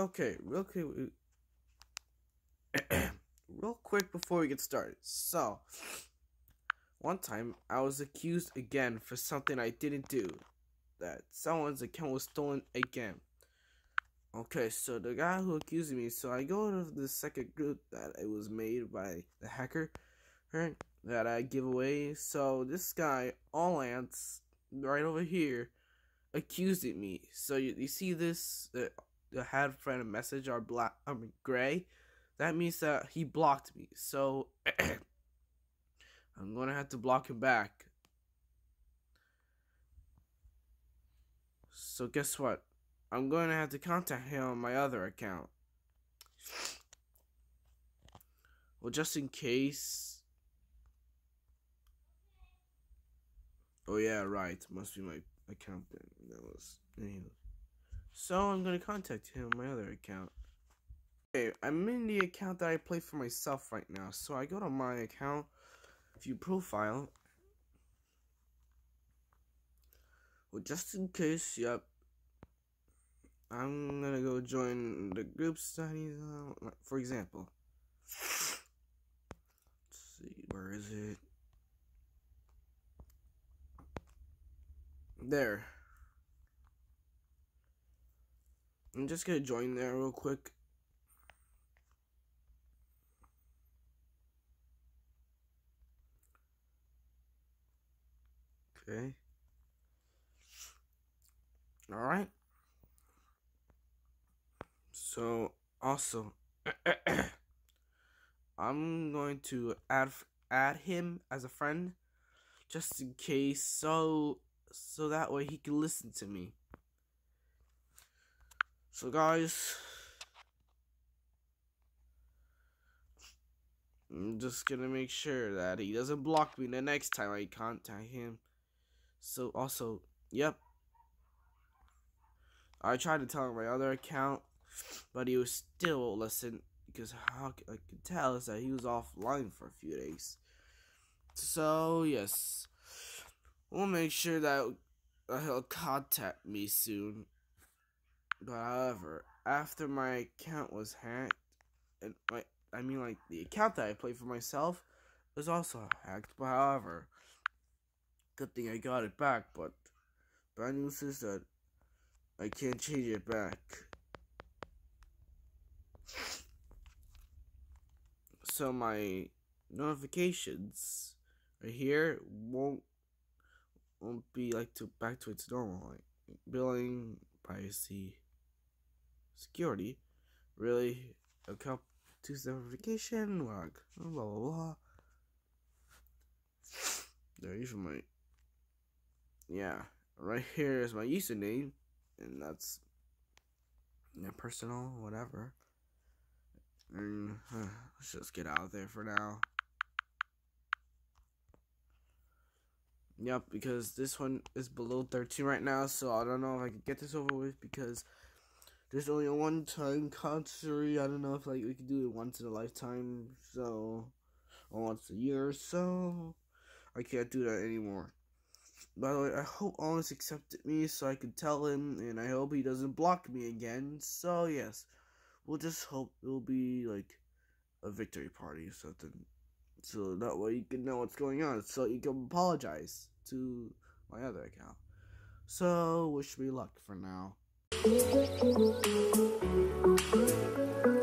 Okay, real quick, real quick before we get started. So, one time I was accused again for something I didn't do. That someone's account was stolen again. Okay, so the guy who accused me, so I go to the second group that it was made by the hacker right, that I give away. So this guy, Olance, right over here, accused me. So you, you see this, the had a friend message are black, I mean gray. That means that he blocked me. So I'm gonna have to block him back. So guess what? I'm to have to contact him on my other account. Well, just in case. Oh yeah, right. Must be my account then. That was. So I'm gonna contact him on my other account. Okay, I'm in the account that I play for myself right now. So I go to my account, view profile. Well, just in case, yep, I'm gonna go join the group studies, uh, for example. Let's see, where is it? There. I'm just gonna join there real quick. Okay. Alright. So also, I'm going to add add him as a friend, just in case, so so that way he can listen to me. So guys, I'm just gonna make sure that he doesn't block me the next time I contact him. So also, yep. I tried to tell him my other account but he was still listen because how I could tell is that he was offline for a few days. So yes, we'll make sure that he'll contact me soon. But however, after my account was hacked, and my I mean like the account that I play for myself was also hacked. But however, good thing I got it back. But bad news is that I can't change it back. so my notifications right here won't won't be like to back to its normal like billing privacy security really account to notification like blah blah blah there you my yeah right here is my username and that's yeah, personal whatever and uh, let's just get out of there for now. Yep, because this one is below 13 right now, so I don't know if I can get this over with because there's only a one-time concert. I don't know if like we could do it once in a lifetime, so or once a year, or so I can't do that anymore. By the way, I hope Honest accepted me so I can tell him, and I hope he doesn't block me again. So yes we'll just hope it'll be like a victory party or something. So that way you can know what's going on. So you can apologize to my other account. So wish me luck for now. Thank you.